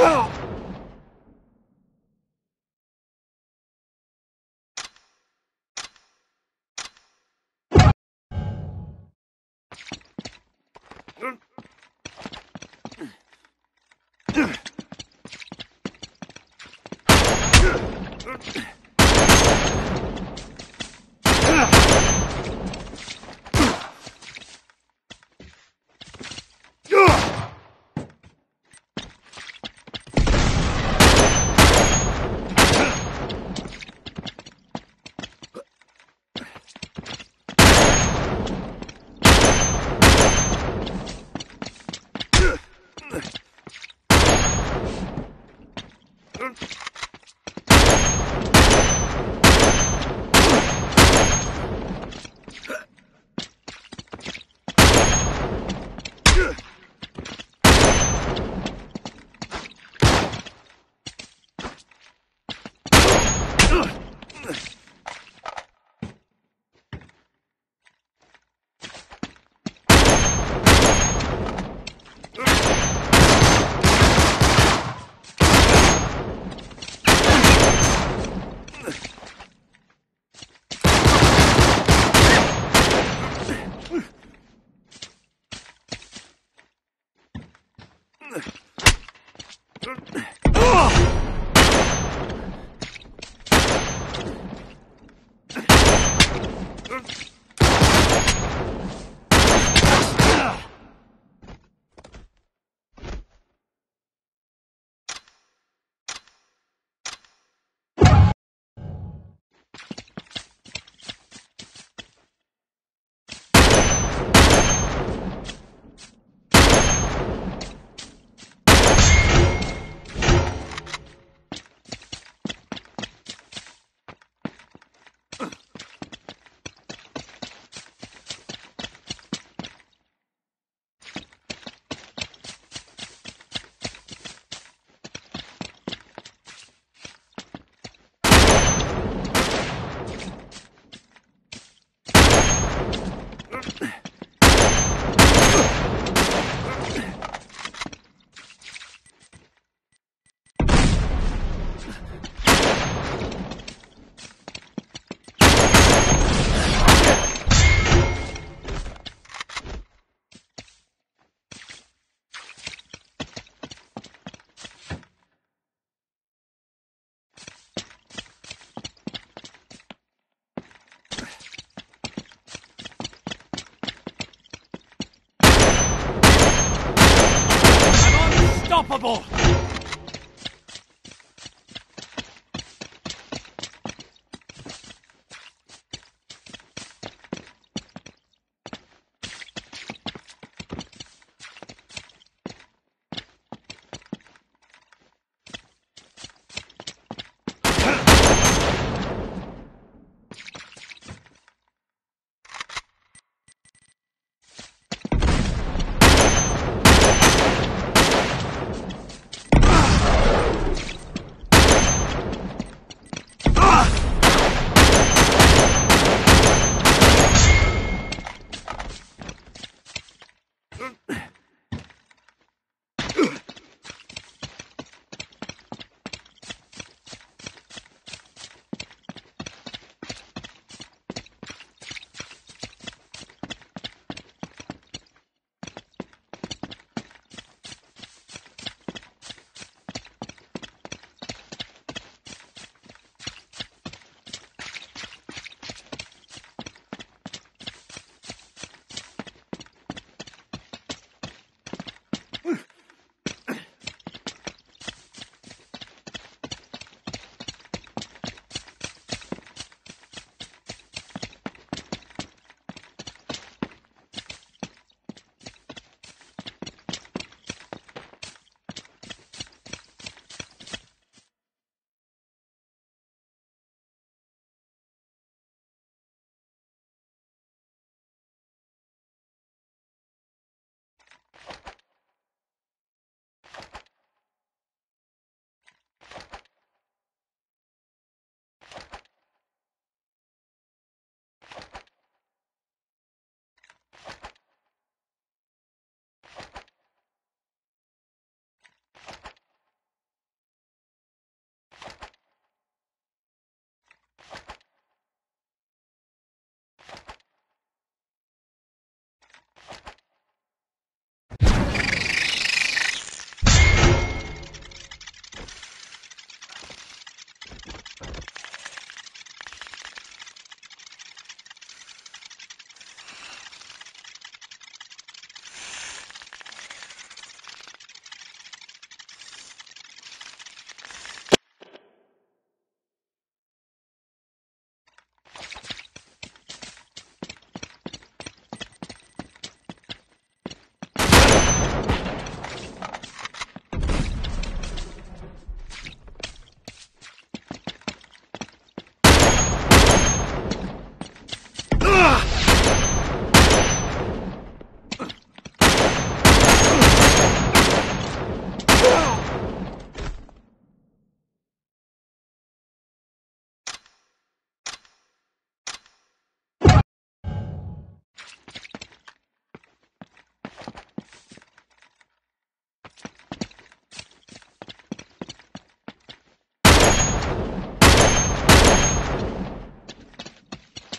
Ugh!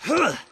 Huh.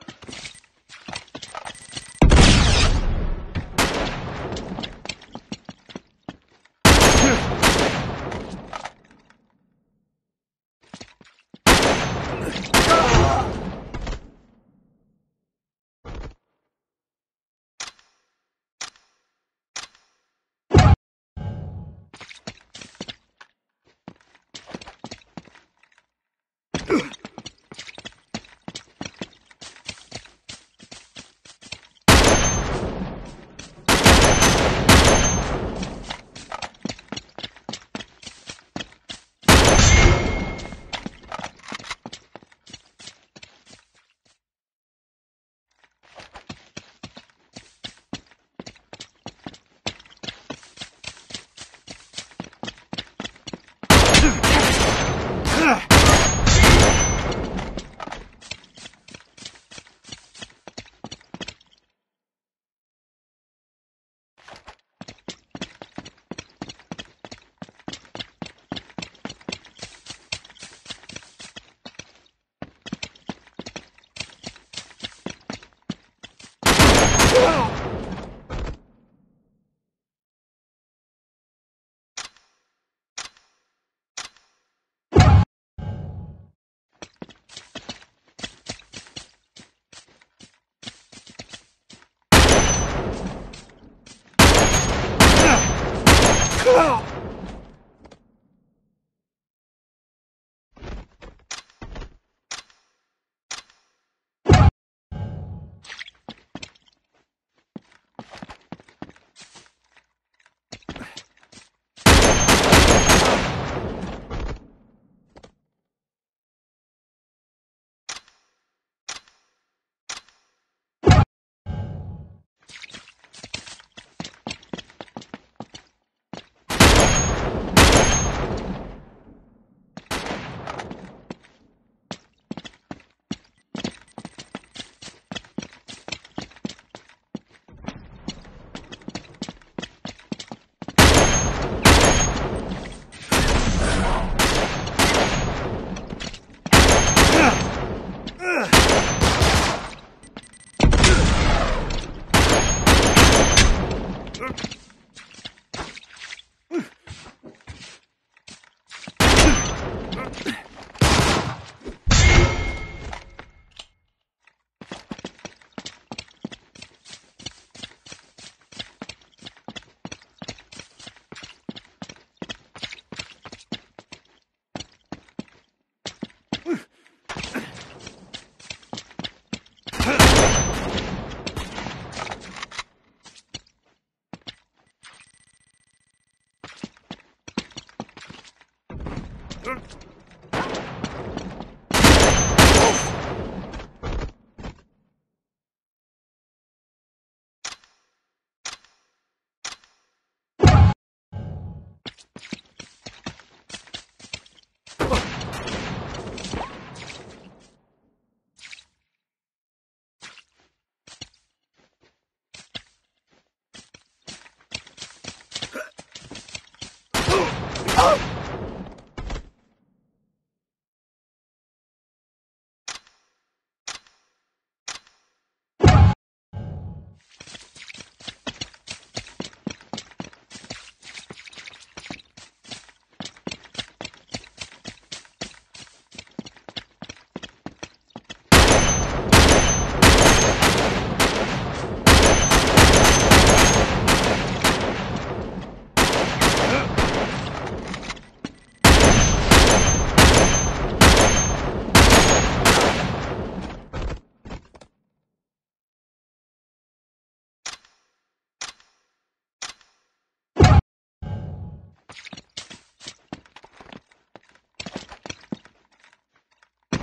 Yeah.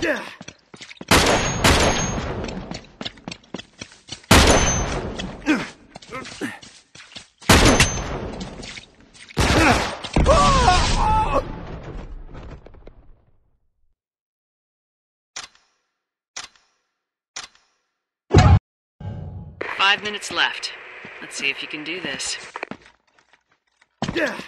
Five minutes left. Let's see if you can do this. Yeah.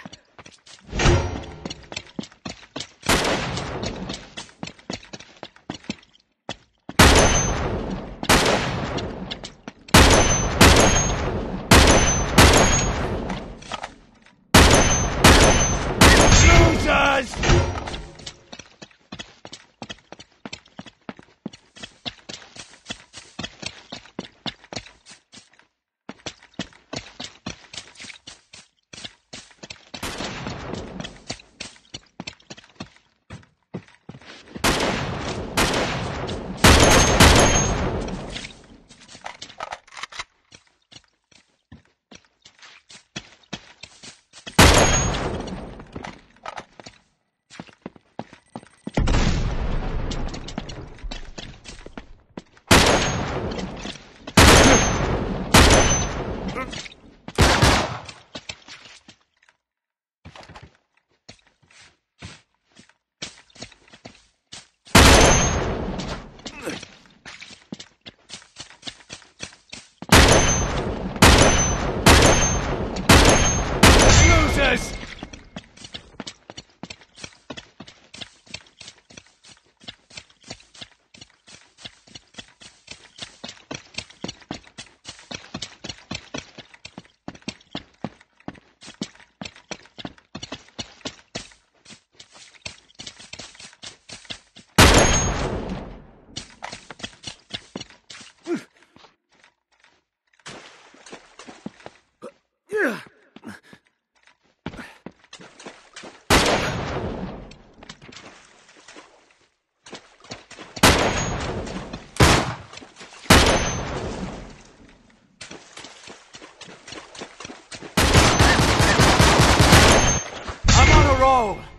Roll.